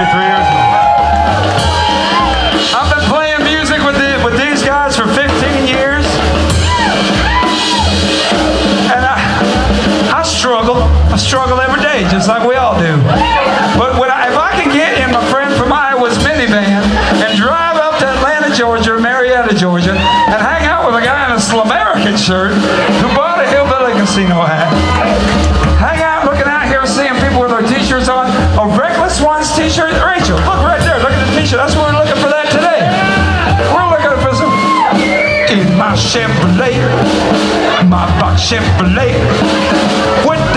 43 years. I've been playing music with, the, with these guys for 15 years. And I, I struggle. I struggle every day, just like we all do. But when I, if I can get in my friend from Iowa's minivan and drive up to Atlanta, Georgia, or Marietta, Georgia, and hang out with a guy in a Slamerican shirt who bought a hillbilly casino hat, Chevrolet, my box Chevrolet, with